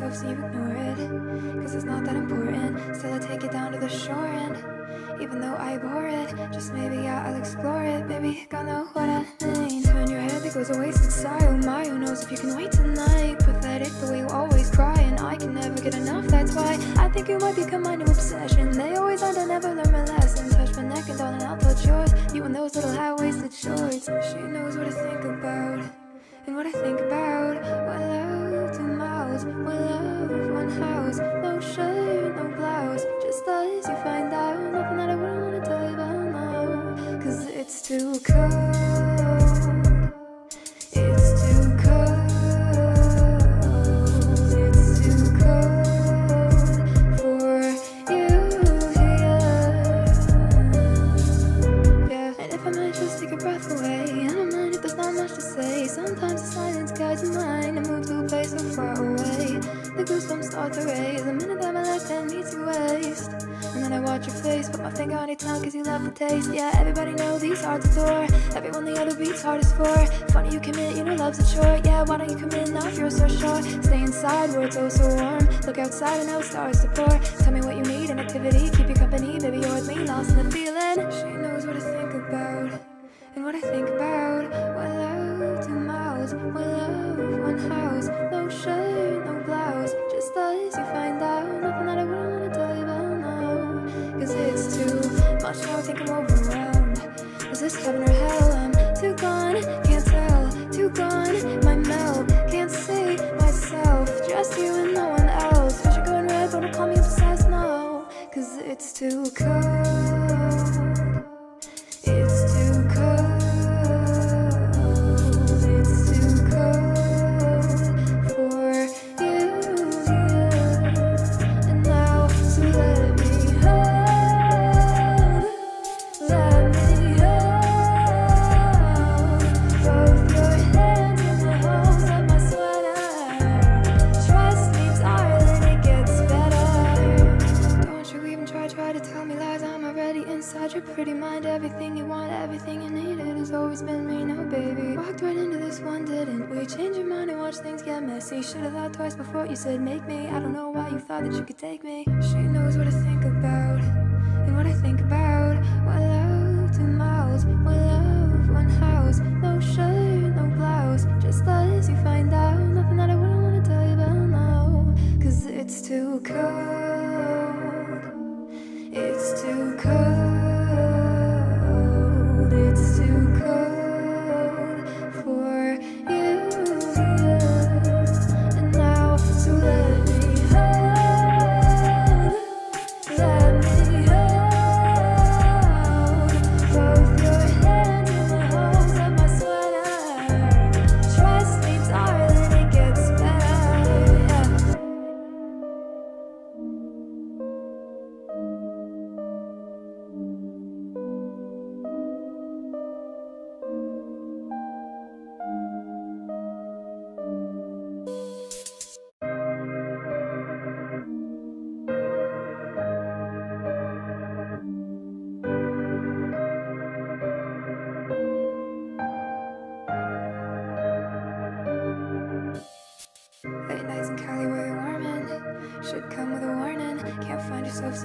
yourself, so you ignore it. Cause it's not that important. Still, I take it down to the shore, and even though I abhor it, just maybe yeah, I'll explore it. Baby, gotta know what I mean. Turn your head, there goes a wasted sigh. Oh my, who knows if you can wait tonight? Pathetic the way you always cry, and I can never get enough. That's why I think you might become my new obsession. They always end, I never learn my lesson. Touch my neck and darling, I'll touch yours. You and those little high-waisted shorts. She knows what I think about and what I think about. One house. No shirt, no blouse, just us. You find out nothing that I wouldn't wanna tell you about now. Cause it's too cold. My finger on your tongue cause you love the taste. Yeah, everybody know these hearts adore. Everyone the other beats hardest for. Funny you commit, you know love's a chore. Yeah, why don't you come in now you're so sure? Stay inside where it's oh so warm. Look outside and know stars to pour. Tell me what you need, an activity, keep you company. Baby, you're with me, lost in the feeling. She knows what I think about and what I think about. I'm overwhelmed. Is this heaven or hell? I'm too gone, can't tell. Too gone, my melt, can't see myself. Just you and no one else. Wish you're going red, but don't call me obsessed, no. Cause it's too cold. Things get messy. Should've thought twice before you said make me. I don't know why you thought that you could take me. She knows what I think about and what I think about. One love, two mouths, one love, one house. No shirt, no blouse, just us. You find out nothing that I wouldn't wanna tell you about now. Cause it's too cold.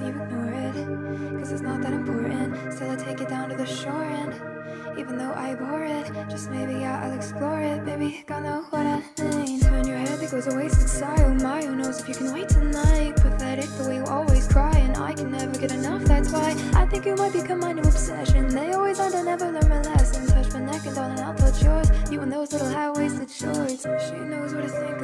You ignore it. Cause it's not that important. Still, I take it down to the shore, and even though I bore it, just maybe yeah, I'll explore it. Baby, gotta know what I mean. Turn your head, there goes a wasted sigh. Oh my, who knows if you can wait tonight? Pathetic the way you always cry, and I can never get enough. That's why I think you might become my new obsession. They always end, I never learn my lesson. Touch my neck and darling, I'll touch yours. You and those little high-waisted shorts. She knows what I think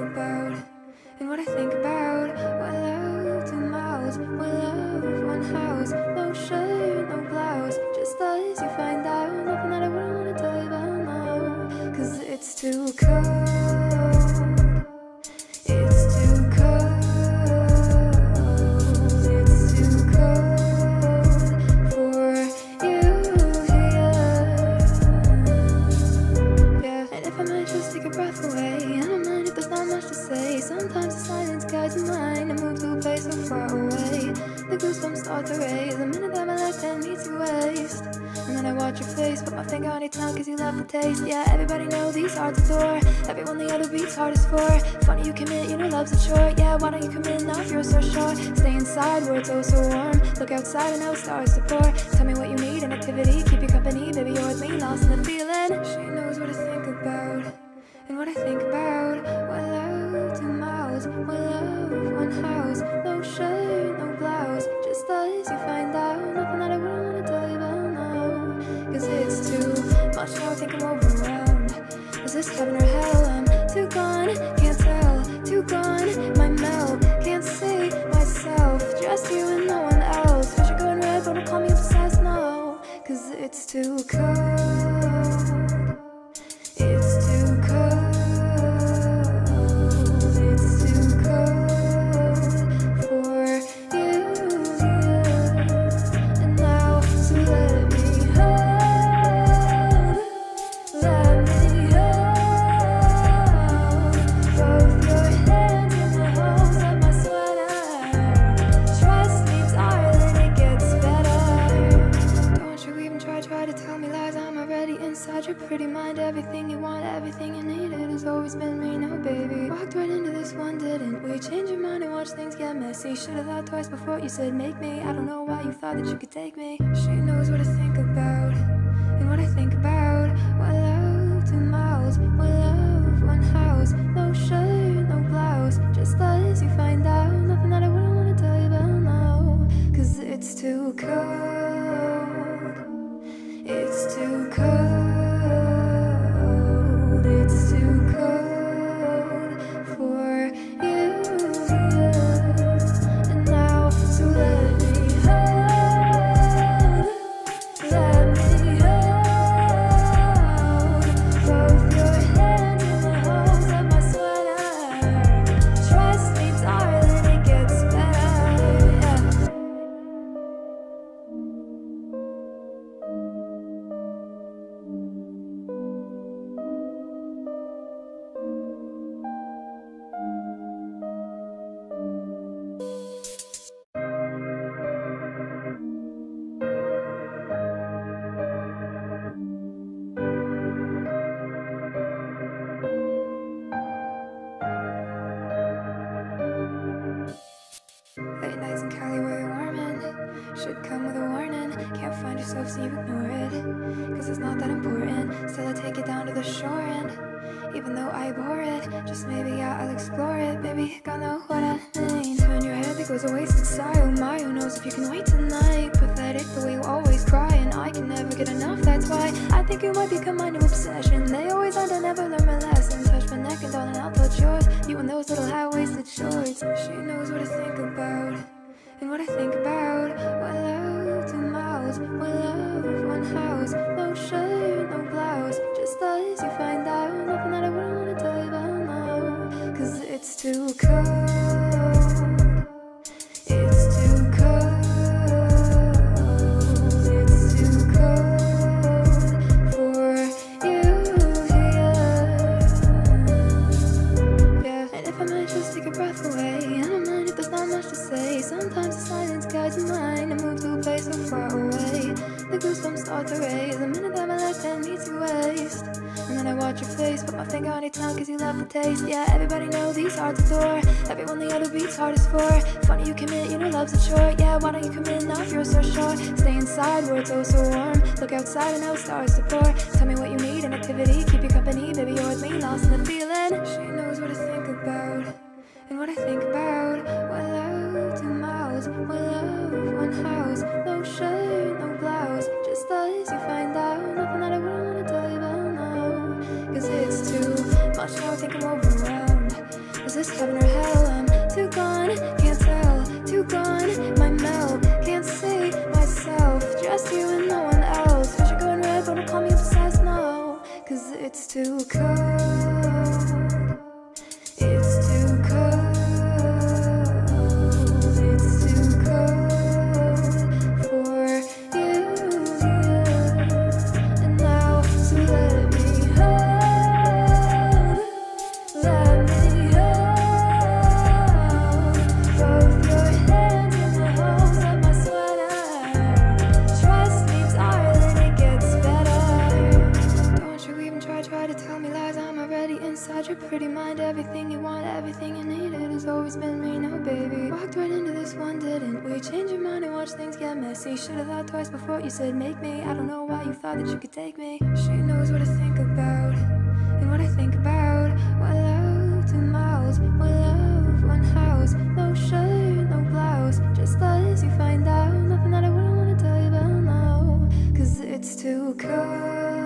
outside and now stars to pour. Tell me what you need, an activity. Keep you company, baby you're with me. Lost in the feeling. She knows what to think about And what I think about. What love, two miles. What love, one house. No shirt, no blouse. Just us, you find out. Nothing that I wouldn't wanna tell you about now. Cause it's too much now. I think I'm overwhelmed. Is this heaven or hell? I'm too gone, can't tell. Too gone, my melt Can't see myself. Just you and Cause it's always been me, no baby. Walked right into this one, didn't we? Change your mind and watch things get messy. Should've thought twice before you said make me. I don't know why you thought that you could take me. She knows what I think about and what I think about. What love, two miles. What love, one house. No shirt, no blouse. Just us, you find out. Nothing that I wouldn't wanna tell you about now. Cause it's too cold. Just maybe I'll explore it. Maybe God know what I mean Turn your head, there goes a wasted sigh Oh my, who knows if you can wait tonight? Pathetic the way you always cry And I can never get enough, that's why I think you might become my new outside and now stars to pour. Tell me what you need, an activity. Keep you company, baby, you're with me, lost in the feeling. She knows what I think about and what I think about. What love, two miles. What love, one house. No shirt, no blouse. Just us, you find out. Nothing that I wouldn't wanna tell you about now. Cause it's too much now I think I'm overwhelmed. Is this heaven or hell? I'm too gone, can't tell. Too gone, my melt. Can't see myself. Just you and Cause it's always been me, no baby. Walked right into this one, didn't we? Change your mind and watch things get messy. Should've thought twice before you said make me. I don't know why you thought that you could take me. She knows what I think about and what I think about. What love, two miles. What love, one house. No shirt, no blouse. Just as you find out. Nothing that I wouldn't wanna tell you about now. Cause it's too cold.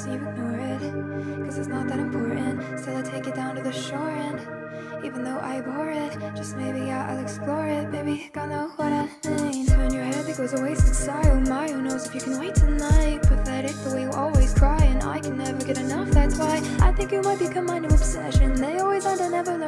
So you ignore it. Cause it's not that important. Still I take it down to the shore and Even though I bore it Just maybe I'll explore it. Baby, gonna know what I mean. Turn your head, there goes a wasted sigh Oh my, who knows if you can wait tonight. Pathetic the way you always cry And I can never get enough, that's why. I think you might become my new obsession. They always end, I never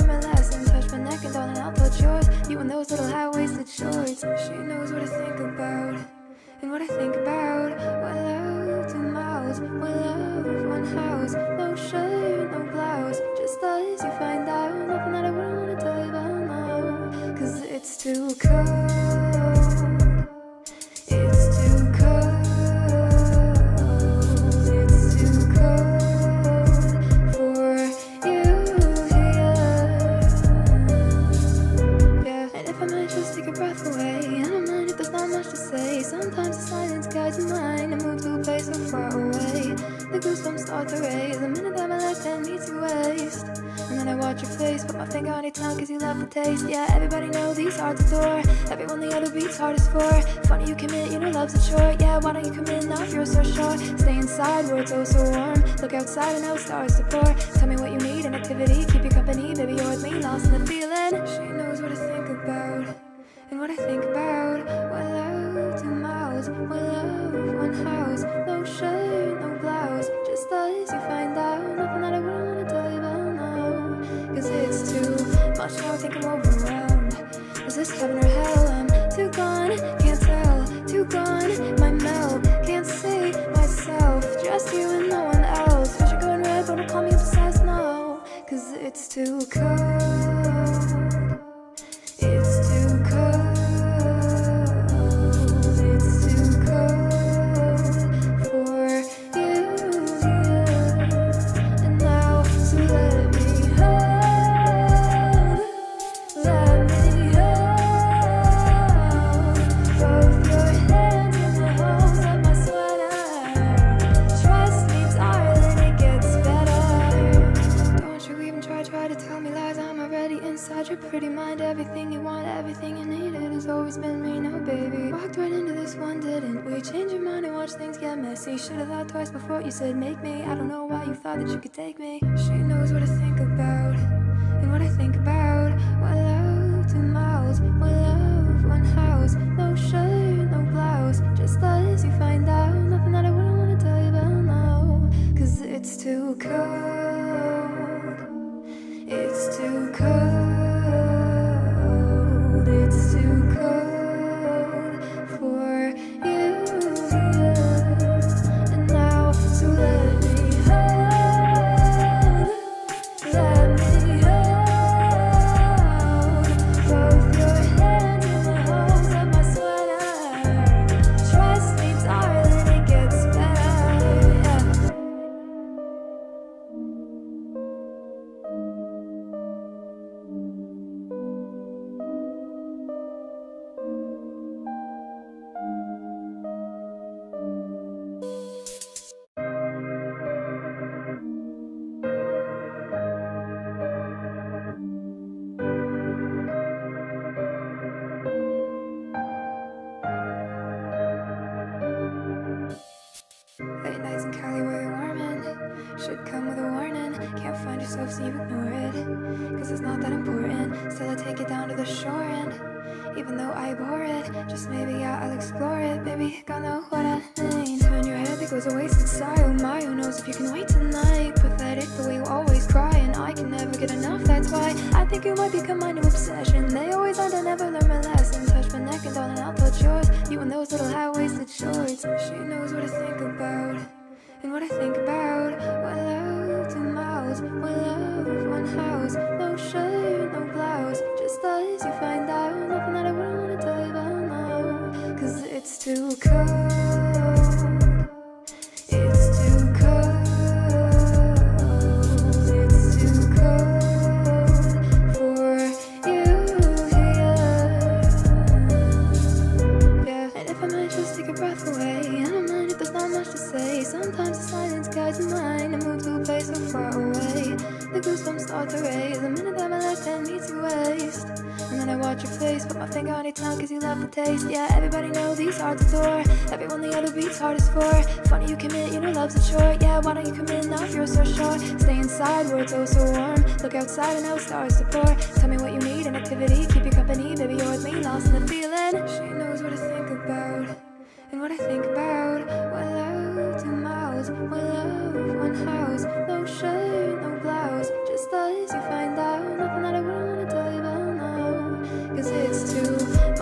this heaven or hell? I'm too gone, can't tell. Too gone, my melt. Can't see myself. Just you and no one else. Wish you're going red, but don't call me obsessed, no. Cause it's too cold. Pretty mind. Everything you want, everything you need. It has always been me, no baby. Walked right into this one, didn't we? Change your mind and watch things get messy. Should've thought twice before you said make me. I don't know why you thought that you could take me. She knows what I think about and what I think about. What love, two miles. What love, one house. No shirt, no blouse. Just as you find out. Nothing that I wouldn't wanna tell you about now. Cause it's too cold. So you ignore it. Cause it's not that important. Still, I take it down to the shore and even though I bore it, just maybe I'll explore it. Baby, gonna know what I mean. Turn your head, it goes a wasted oh My, who knows if you can wait tonight? Pathetic the way you always cry, and I can never get enough. That's why I think you might become my new obsession. They always end, I never learn my lesson. Touch my neck and darling, I'll touch yours. You and those little high-waisted shorts. She knows what I think about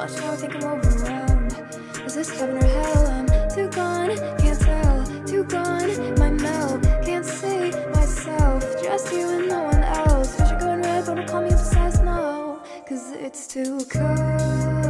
now, I think I'm overwhelmed. Is this heaven or hell? I'm too gone, can't tell. Too gone, my melt, can't see myself. Just you and no one else. Wish you're going red, but don't call me obsessed, no. Cause it's too cold.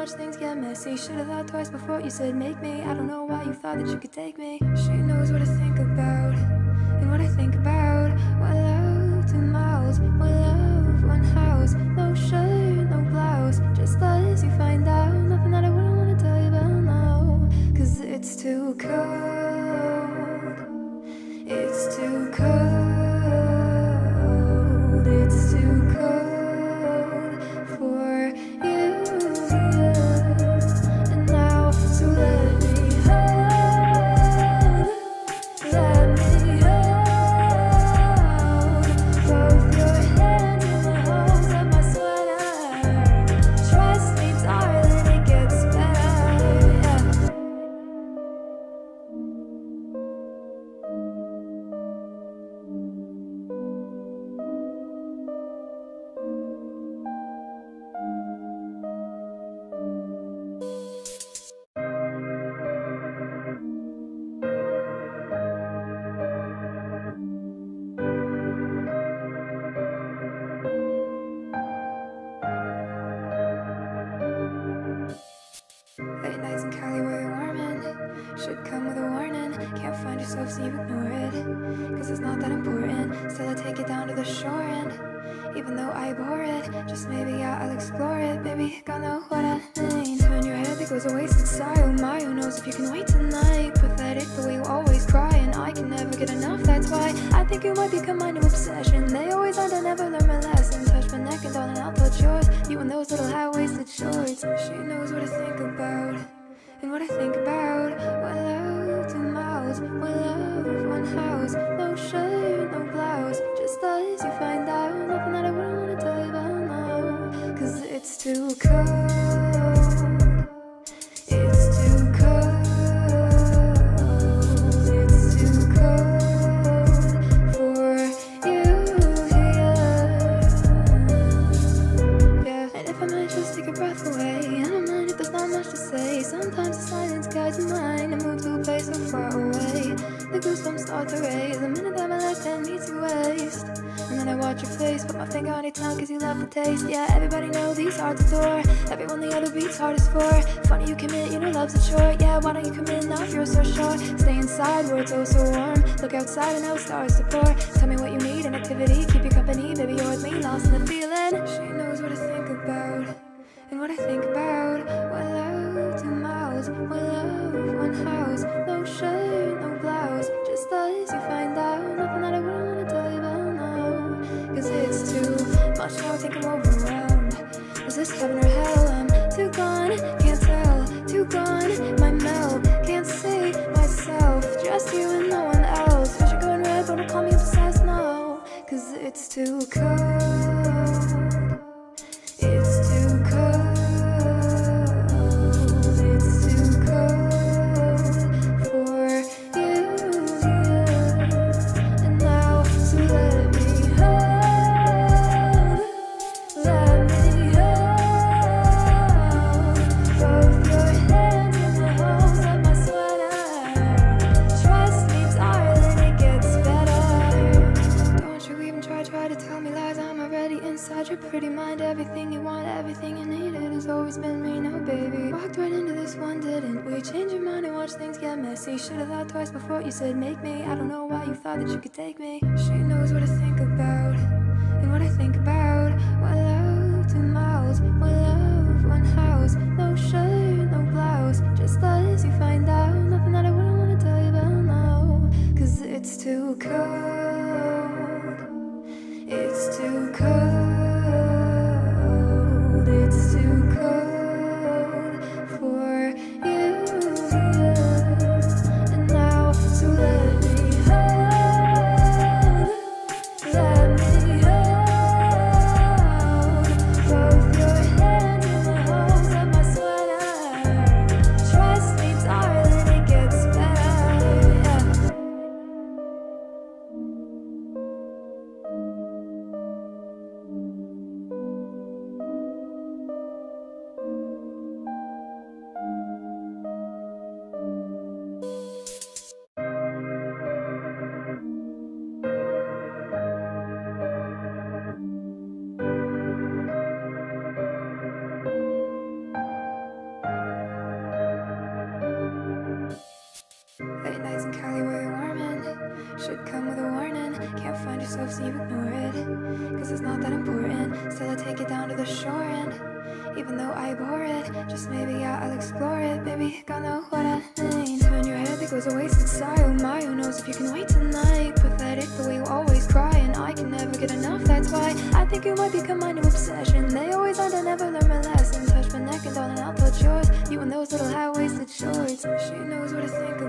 Watch things get messy. Should've thought twice before you said make me. I don't know why you thought that you could take me. She knows what I think about and what I think about. One love, two mouths, one love, one house. No shirt, no blouse, just us. You find out nothing that I wouldn't wanna tell you about now. Cause it's too cold. Gonna know what I mean. Turn your head, it goes a wasted sigh Oh My, who knows if you can wait tonight? Pathetic the way you always cry, and I can never get enough. That's why I think you might become my new obsession. They always end, I never learn my lesson. Touch my neck and darling, I'll touch yours. You and those little high-waisted shorts. She knows what I think about heaven or hell? I'm too gone, can't tell, too gone. My mouth can't see myself, just you and no one else. Wish you're going red, but don't call me obsessed, no. Cause it's too cold. You said make me. I don't know why you thought that you could take me. She knows what I think about and what I think about. One love, two mouths, one love, one house. No shirt, no blouse, just us. You find out nothing that I wouldn't wanna tell you about now. Cause it's too cold. It's too cold. Yourself so you ignore it Cause it's not that important. Still I take it down to the shore and Even though I bore it Just maybe yeah, I'll explore it. Baby, gonna know what I mean Turn your head, it goes a wasted sigh. Oh My, who knows if you can wait tonight? Pathetic the way you always cry And I can never get enough, that's why I think you might become my new obsession. They always learn to never learn my lesson. Touch my neck and darling, I'll touch yours You and those little high-waisted shorts She knows what I think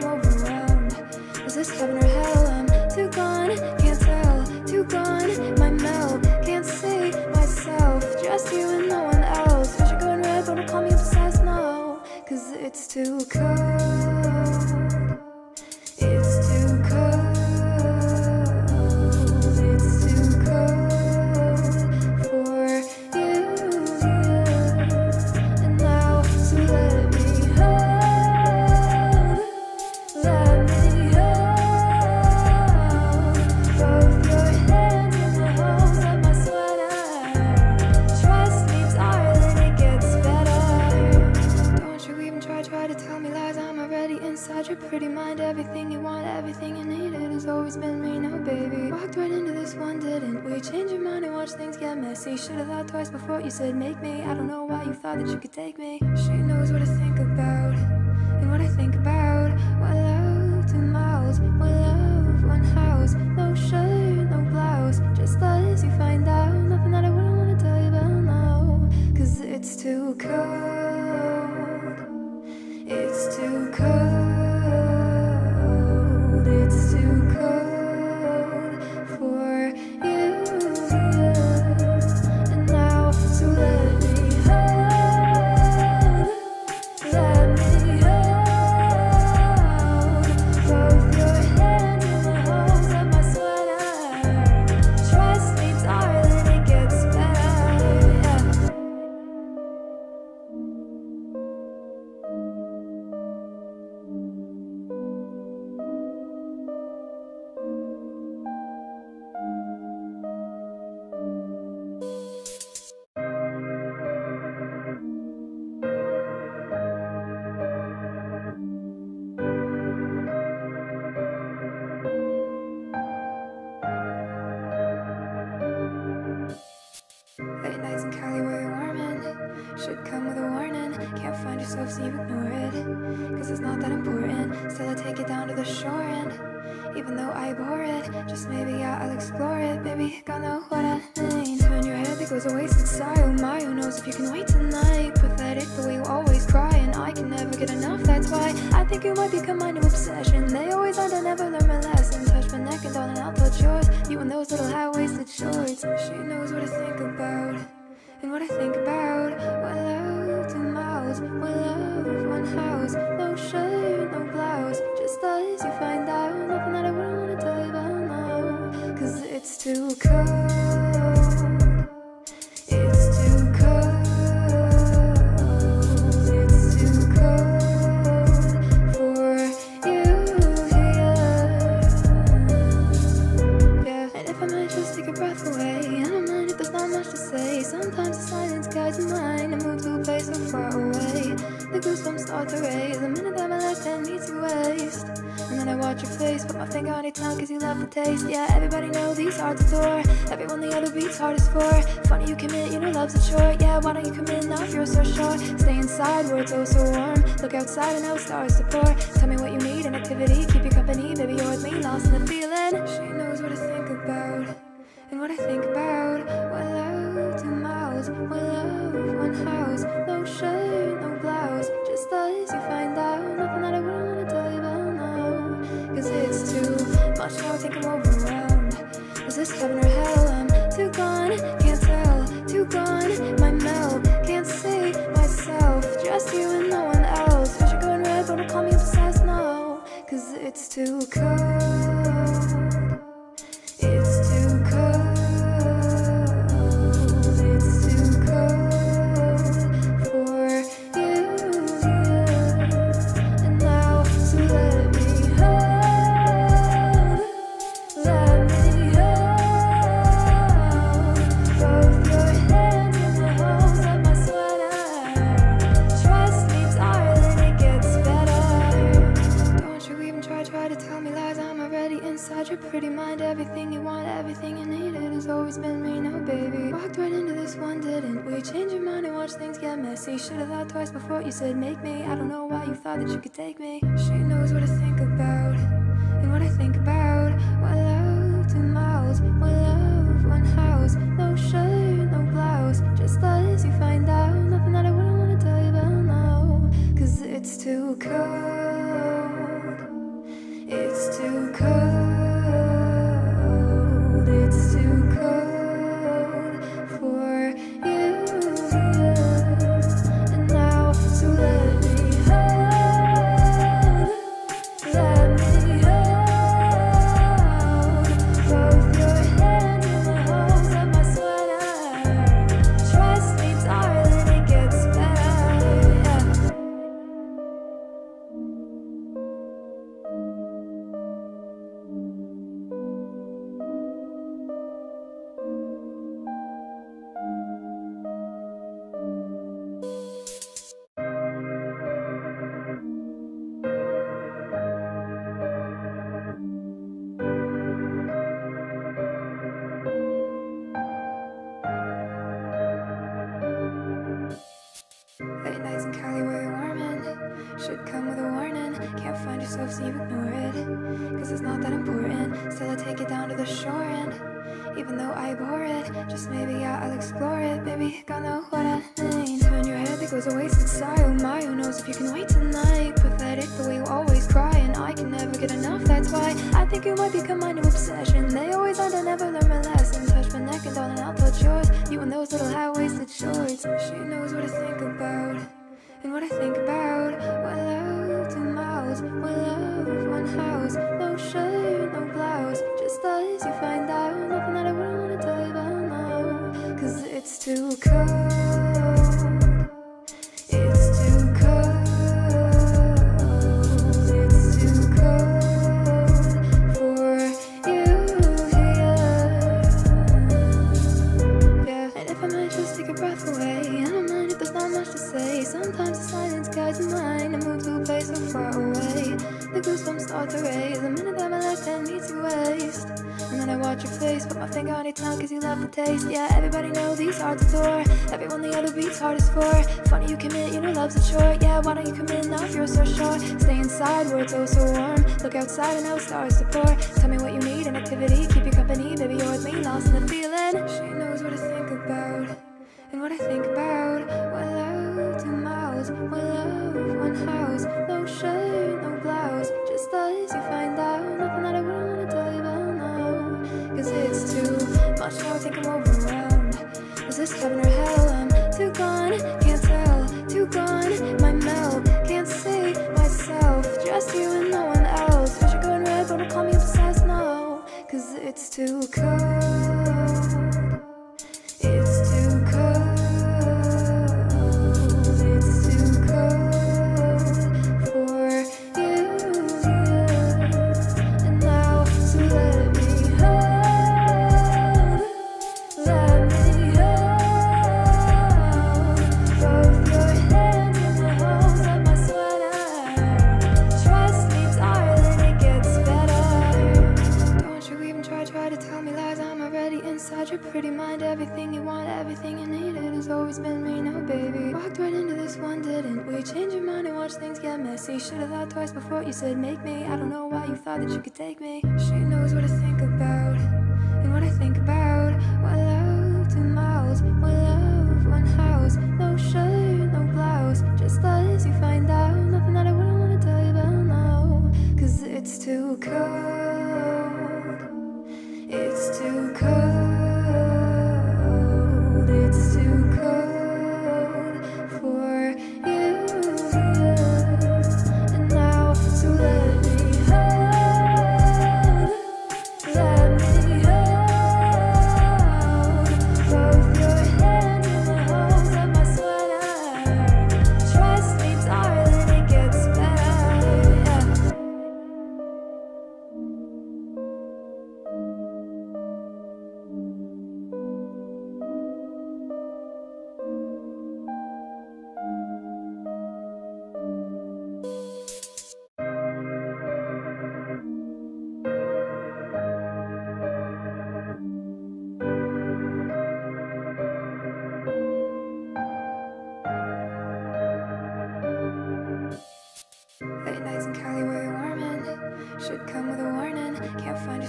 now, I. Is this heaven or hell? I'm too gone, can't tell, too gone. My mouth can't see myself, just you and no one else. Wish you're going red, but don't call me obsessed, no. Cause. It's too cold. said, Make me. I don't know why you thought that you could take me. She guess maybe I'll explore it. Baby, God know what I mean Turn your head, there goes a wasted Oh My, who knows if you can wait tonight. Pathetic, the way you always cry And I can never get enough, that's why I think you might become my new obsession. They always learn to never learn my lesson. Touch my neck and darling, I'll touch yours. You and those little high-waisted shorts. She knows what I think about. Watch how I take them overwhelmed. Is this heaven or hell? I'm too gone, can't tell. Too gone, my melt. Can't see myself, just you and no one else. Fish are going red, but don't call me obsessed, no. Cause it's too cold. So you should have thought twice before you said make me. I don't know why you thought that you could take me. She knows what I think about and what I think about. What love, two miles. What love, one house. No shirt, no blouse. Just lets you find out nothing that I wouldn't wanna tell you about now. Cause it's too cold. It's too cold. So you ignore it. Cause it's not that important. Still, I take it down to the shore and even though I bore it, just maybe I'll explore it. Baby, God know what I mean. Turn your head, there goes a wasted Oh My, who knows if you can wait tonight? Pathetic the way you always cry, and I can never get enough. That's why I think you might become my new obsession. They always end, I never learn my lesson. Touch my neck and darling, I'll touch yours. You and those little high waisted shorts. She knows what I think about outside and know stars to pour. Tell me what you need, an activity, keep you company. Baby, you're with me, lost in the feeling. She knows what I think about and what I think about. One love, two mouths, one love, one house. No shirt, no blouse, just us. You find out nothing that I wouldn't wanna tell you about now. Cause it's too much now, I think I'm overwhelmed. Is this heaven or hell? Cause it's that you could take me.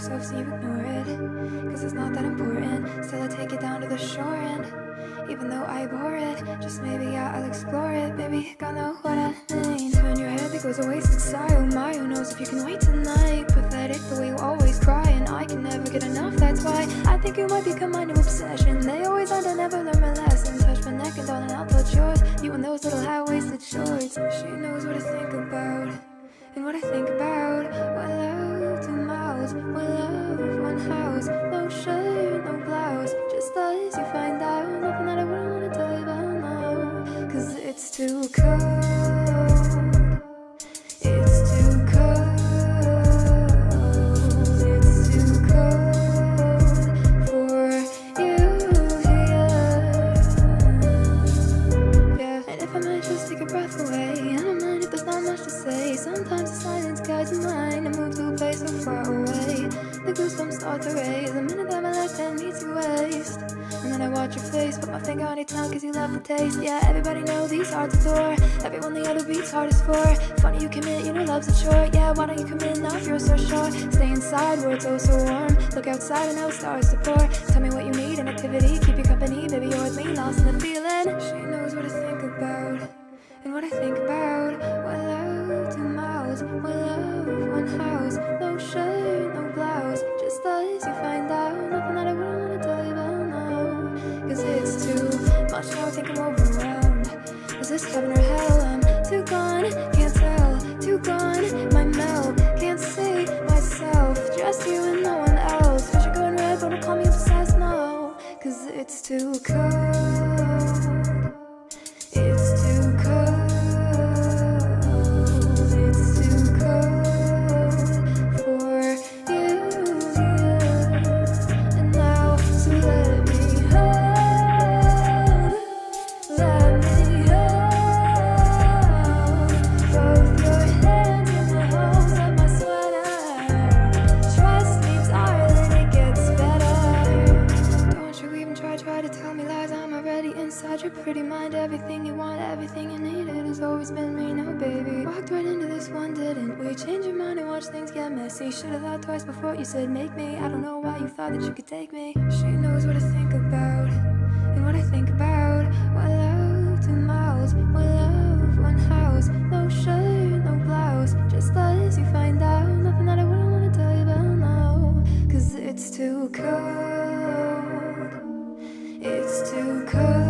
Yourself, so you ignore it. Cause it's not that important. Still, I take it down to the shore, and even though I bore it, just maybe yeah, I'll explore it. Baby, God know what I mean. Turn your head, there goes a wasted oh My, who knows if you can wait tonight? Pathetic the way you always cry, and I can never get enough. That's why I think you might become my new obsession. They always end, I never learn my lesson. Touch my neck and darling, I'll touch yours. You and those little high waisted shorts. She knows what I think about and what I think about. These hearts adore. Everyone the other beats hardest for. Funny you commit, you know love's a chore. Yeah, why don't you come in now if you're so sure? Stay inside where it's oh so warm. Look outside and know stars to pour. Tell me what you need, an activity, keep you company. maybe you're with me, lost in the feeling. She knows what I think about and what I think about. One love, two mouths, one love, one house. No shirt, no blouse, just us. You find out nothing that I wouldn't wanna tell you about now. Cause it's too much now, I think I'm overwhelmed. Is heaven or hell? I'm too gone, can't tell. Too gone, my melt, can't see myself. Just you and no one else. Wish you're going red, but don't call me obsessed, no. Cause it's too cold. Get messy. Should've thought twice before you said make me. I don't know why you thought that you could take me. She knows what I think about and what I think about. One love, two mouths, one love, one house. No shirt, no blouse, just us. You find out nothing that I wouldn't wanna tell you about now. Cause it's too cold. It's too cold.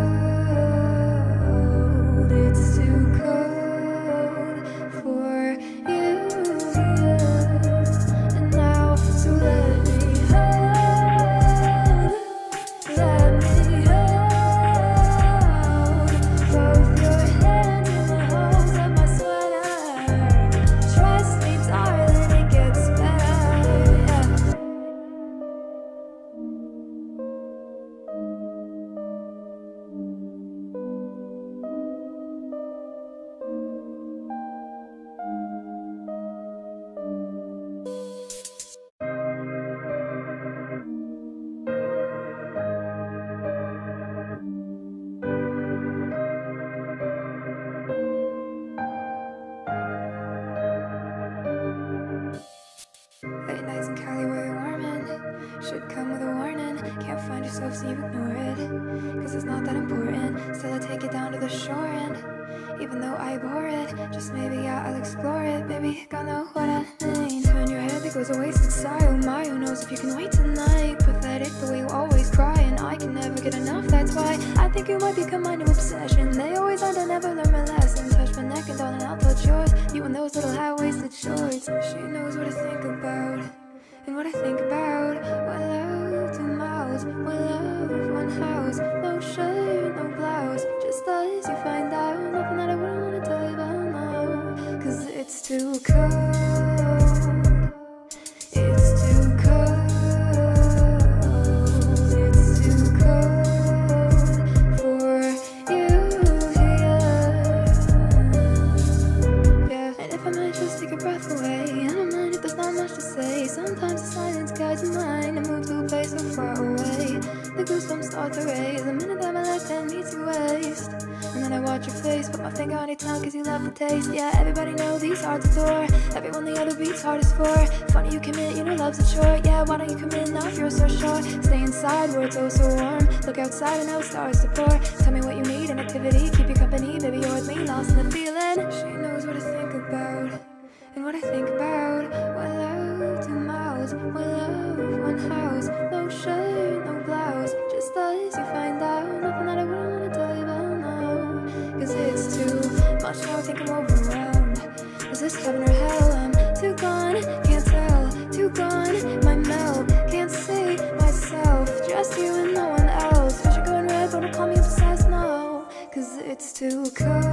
Cali where you're warming Should come with a warning. Can't find yourself so you ignore it. Cause it's not that important. Still I take it down to the shore and Even though I abhor it Just maybe yeah, I'll explore it. Baby, God know what I mean. Turn your head, there goes a wasted style oh My, who knows if you can wait tonight? Pathetic the way you always cry And I can never get enough, that's why I think you might become my new obsession. They always end, I never learn my lesson. Touch my neck and darling, I'll touch yours. You and those little high-waisted shorts She knows what I think about and what I think about start to the minute that my life then meets your waist. And then I watch your face, put my finger on your tongue cause you love the taste. Yeah, everybody know these hearts adore. Everyone the other beats hardest for. Funny you commit, you know love's a chore. Yeah, why don't you come in now you're so sure? Stay inside where it's oh so warm. Look outside and know stars to pour. Tell me what you need, an activity, keep you company. Baby, you're with me, lost in the feeling. She knows what I think about and what I think about. Much now, I think I'm overwhelmed. Is this heaven or hell? I'm too gone, can't tell. Too gone, my melt, can't see myself. Just you and no one else. Wish you're going red, but don't call me obsessed, no. Cause it's too cold.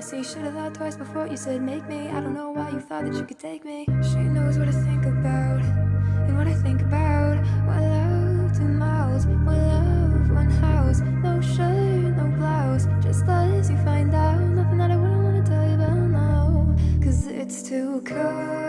Get messy. Should've thought twice before you said make me. I don't know why you thought that you could take me. She knows what to think about and what I think about. One love, two mouths, one love, one house. No shirt, no blouse. Just us, you find out nothing that I wouldn't wanna tell you about now. Cause it's too cold.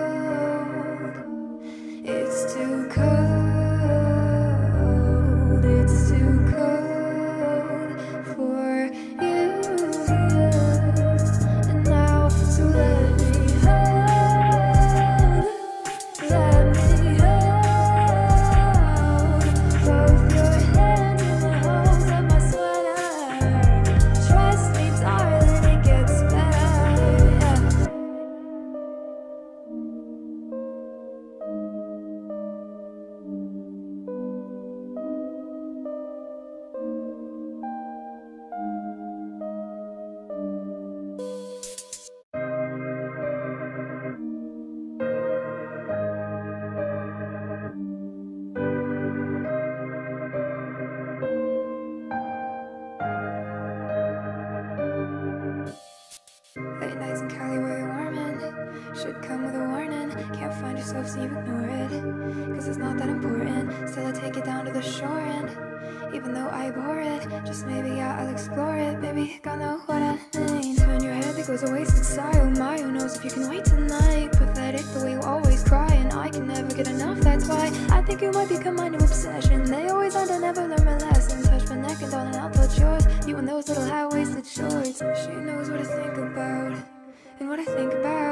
So you ignore it. Cause it's not that important. Still I take it down to the shore and Even though I abhor it Just maybe yeah, I'll explore it. Maybe God know what I mean. Turn your head, there goes a wasted sigh Oh my, who knows if you can wait tonight? Pathetic the way you always cry And I can never get enough, that's why I think you might become my new obsession. They always end, I never learn my lesson. Touch my neck and darling, I'll touch yours. You and those little high-waisted shorts She knows what I think about and what I think about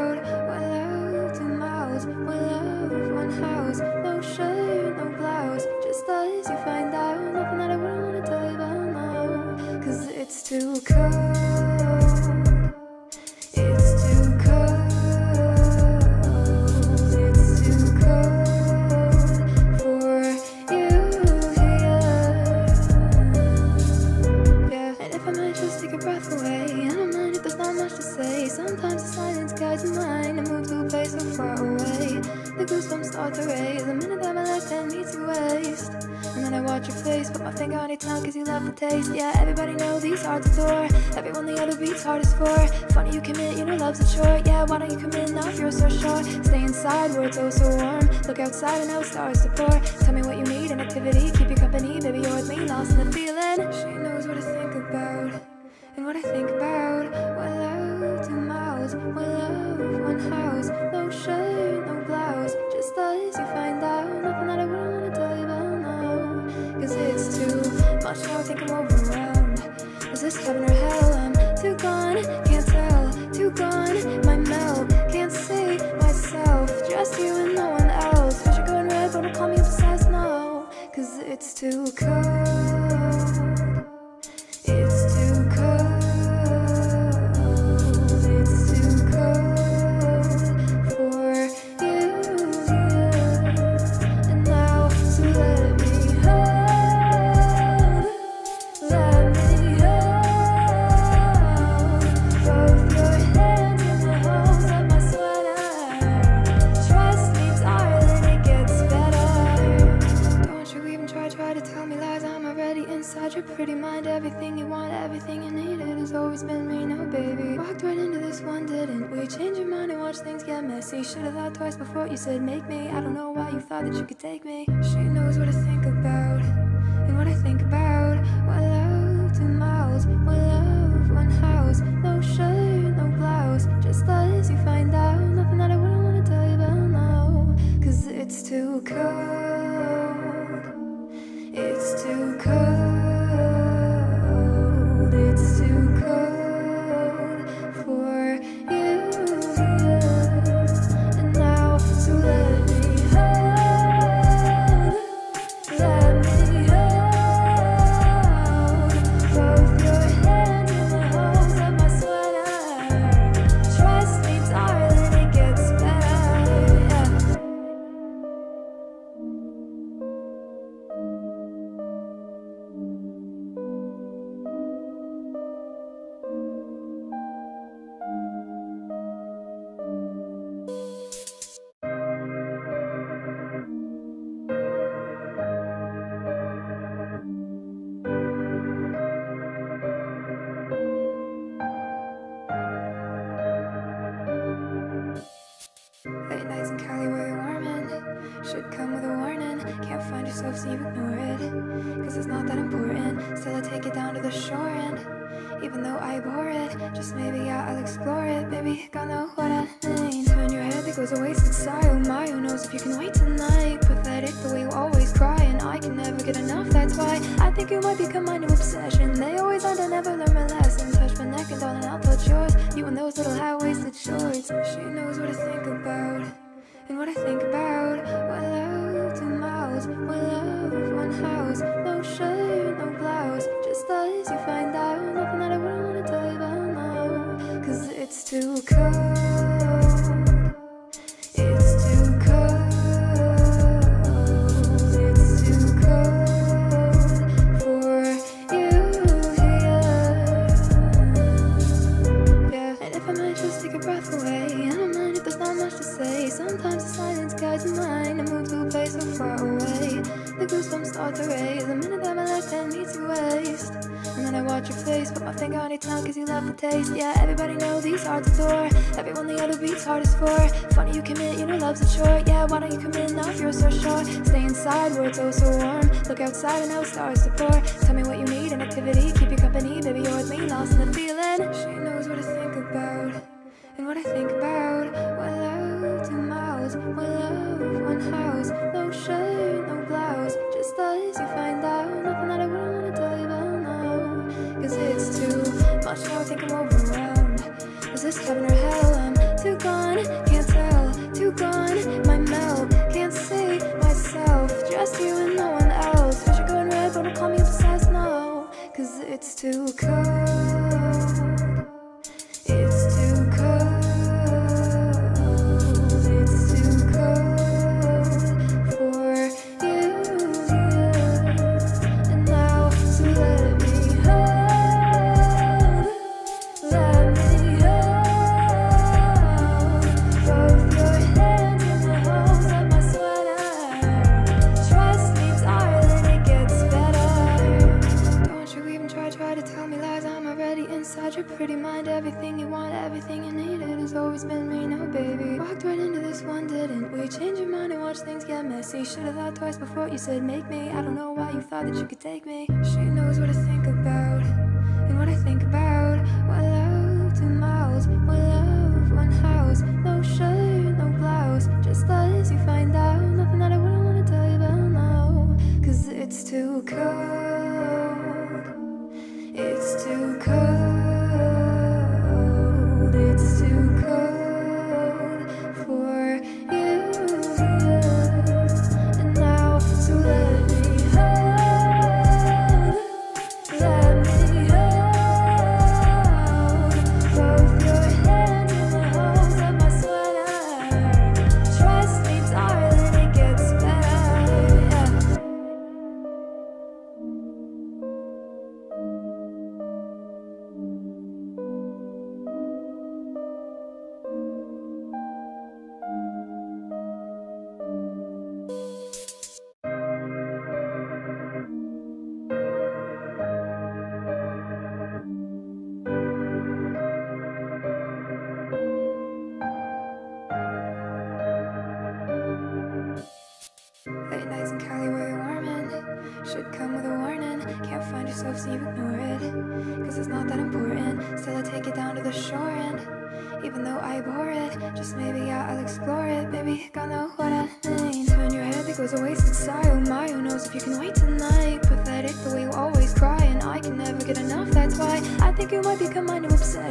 knows these hearts adore. Everyone the other beats hardest for. Funny you commit, you know love's a chore. Yeah, why don't you come in now if you're so sure? Stay inside where it's oh so warm. Look outside and now stars to pour. Tell me what you need, an activity, keep you company. Baby, you're with me, lost in the feeling. She knows what to think about and what I think about. One love, two mouths, one love, one house. No shirt, no blouse, just us. You find out nothing that I wouldn't wanna tell you about now. Cause it's too much now. I think I'm. Is this heaven or hell? I'm too gone, can't tell. Too gone, my melt. Can't see myself. Just you and no one else. Wish you're going red, but don't call me obsessed, no. Cause it's too cold. Watch things get messy. Should've thought twice before you said make me. I don't know why you thought that you could take me. She knows what I think about and what I think about. One love, two mouths, one love, one house. No shirt, no blouse, just us. You find out nothing that I wouldn't wanna tell you about now. Cause it's too cold. So you ignore it. Cause it's not that important. Still, I take it down to the shore and even though I bore it, just maybe I'll explore it. Maybe gonna know what I mean. Turn your head, that goes a wasted sigh. Oh my, who knows if you can wait tonight? Pathetic the way you always cry, and I can never get enough. That's why I think you might become my new obsession. They always end, I never learn my lesson. Touch my neck and darling, I'll touch yours. You and those little high waisted shorts. She knows what I think about beats hardest for. Funny you commit, you know love's a chore. Yeah, why don't you come in now if you're so sure? Stay inside where it's oh so warm. Look outside and now stars to pour. Tell me what you need, an activity, keep you company. Baby, you're with me, lost in the feeling. She knows what I think about and what I think about. What love, two mouths, what love, one house, no shirt, no blouse. Just as you find out nothing that I wouldn't wanna tell you about now. Cause it's too much now, I think I'm overwhelmed. Is this heaven or hell? I'm too gone, can't tell, too gone, my mouth, can't see myself. Just you and no one else. Wish you're going red, but don't call me obsessed, no. Cause it's too cold. Change your mind and watch things get messy. Should've thought twice before you said make me. I don't know why you thought that you could take me. She knows what I think about and what I think about. What love, two mouths, what love, one house, no shirt, no blouse. Just as you find out nothing that I wouldn't wanna tell you about now. Cause it's too cold. You ignore it Cause it's not that important. Still I take it down to the shore and Even though I bore it Just maybe I'll explore it. Baby, gonna know what I mean. Turn your head, that goes a wasted sigh Oh my, who knows if you can wait tonight? Pathetic the way you always cry And I can never get enough, that's why I think you might become my new obsession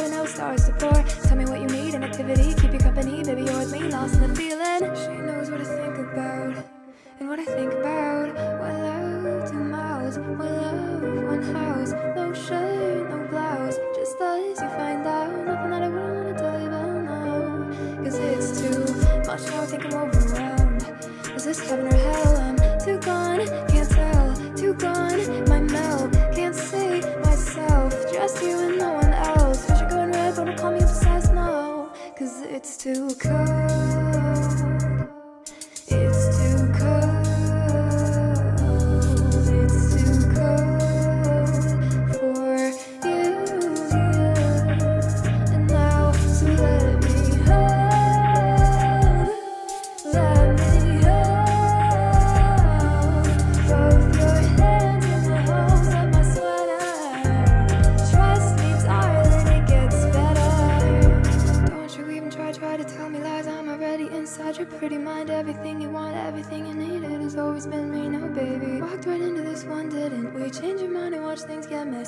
And stars to pour. Tell me what you need, an activity. Keep your company, baby, you're with me, lost in the feeling. She knows what I think about. And what I think about. One love, two miles. One love, one house. No shirt, no blouse. Just us, you find out. Nothing that I wouldn't wanna tell you about now. Cause it's too much now, I think I'm overwhelmed. Is this heaven or hell? I'm too gone, can't tell. Too gone,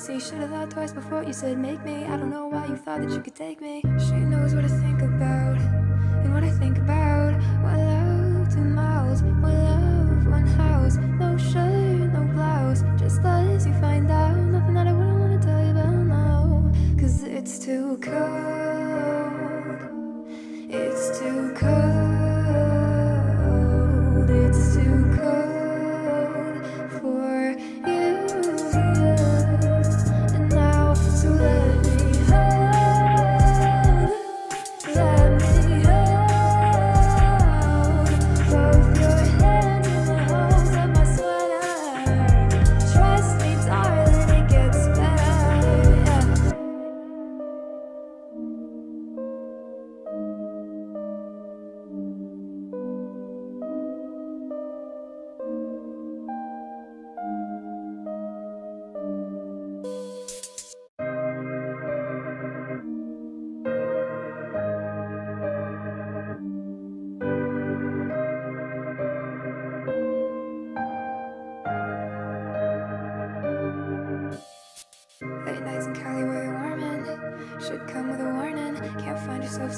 get messy. Should've thought twice before you said make me. I don't know why you thought that you could take me. She knows what I think about and what I think about. One love, two miles. One love, one house. No shirt, no blouse. Just us, you find out. Nothing that I wouldn't wanna tell you about now. Cause it's too cold.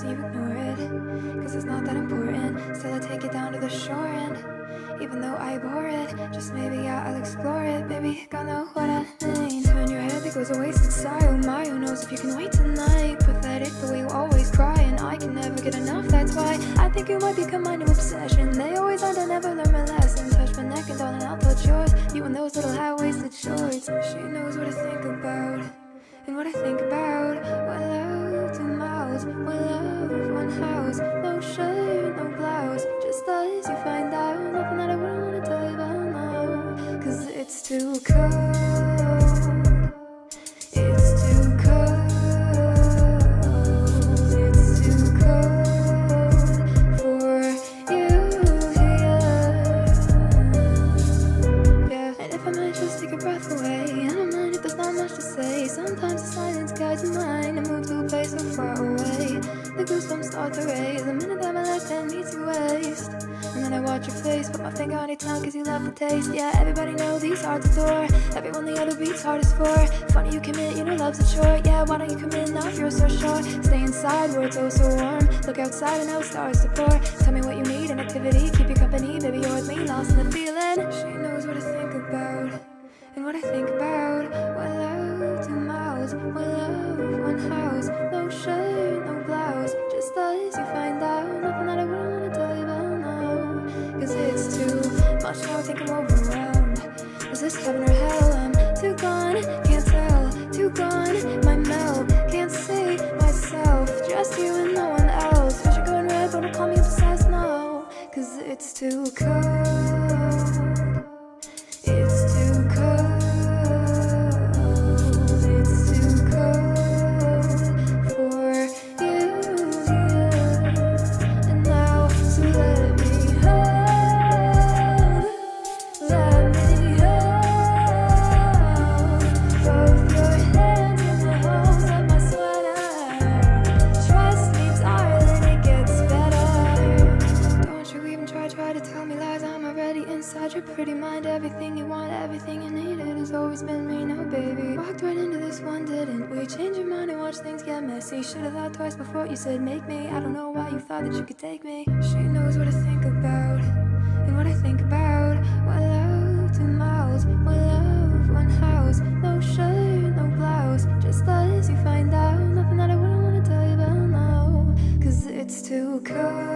You ignore it Cause it's not that important. Still I take it down to the shore and Even though I bore it Just maybe yeah, I'll explore it. Baby, gonna know what I mean. Turn your head, there goes a wasted sigh Oh my, who knows if you can wait tonight? Pathetic the way you always cry And I can never get enough, that's why I think you might become my new obsession. They always end, I never learn my lesson. Touch my neck and darling, I'll touch yours. You and those little high-waisted shorts She knows what to think about Yeah, why don't you come in now if you're so sure? Stay inside where it's oh so warm. Look outside and know stars to pour. Tell me what you need, an activity. Keep your company, baby, you're with me, lost in the feeling. She knows what to think about and what I think about. One love, two miles. One love, one house. No shirt, no blouse. Just us, you find out. Nothing that I wouldn't wanna tell you about now. Cause it's too much now, I think I'm overwhelmed. Is this heaven or hell? Cause it's pretty mind. Everything you want, everything you need. It has always been me, no baby. Walked right into this one, didn't we? Change your mind and watch things get messy. Should've thought twice before you said make me. I don't know why you thought that you could take me. She knows what I think about and what I think about. One love, two mouths. One love, one house. No shirt, no blouse. Just as you find out. Nothing that I wouldn't wanna tell you about now. Cause it's too cold.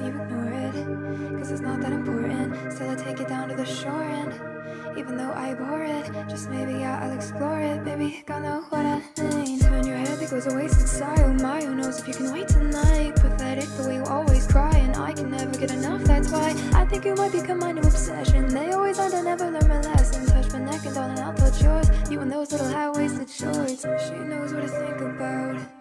You ignore it Cause it's not that important. Still I take it down to the shore and Even though I bore it Just maybe yeah, I'll explore it. Baby, gonna know what I mean Turn your head, there goes a wasted Oh My, who knows if you can wait tonight? Pathetic the way you always cry And I can never get enough, that's why I think you might become my new obsession. They always end, I never learn my lesson. Touch my neck and darling, I'll touch yours. You and those little high-waisted shorts She knows what I think about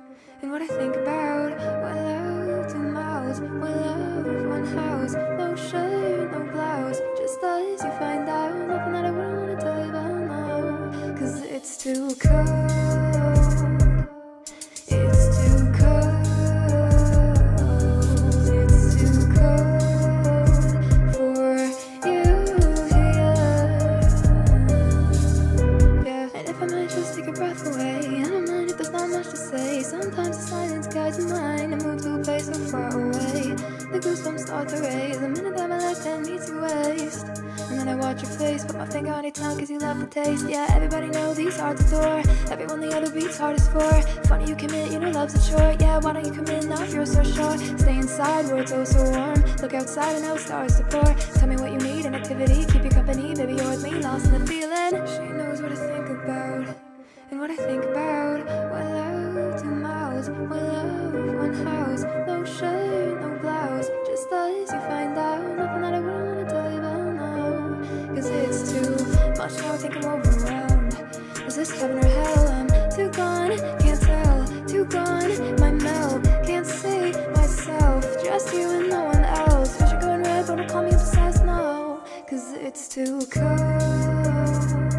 much now, I think I'm overwhelmed. Is this heaven or hell? I'm too gone, can't tell. Too gone, my mouth Can't see myself. Just you and no one else. Vision going red, but don't call me obsessed, no. Cause it's too cold.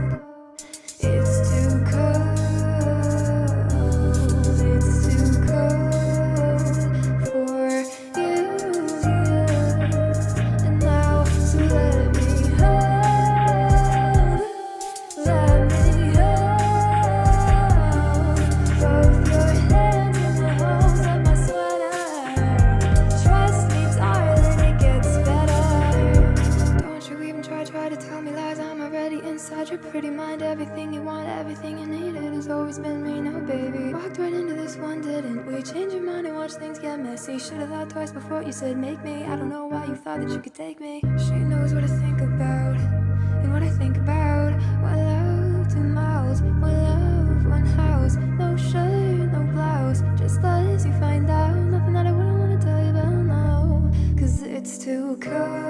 Get messy. Should've thought twice before you said make me. I don't know why you thought that you could take me. She knows what I think about and what I think about. One love, two mouths. One love, one house. No shirt, no blouse. Just as you find out. Nothing that I wouldn't wanna tell you about now. Cause it's too cold.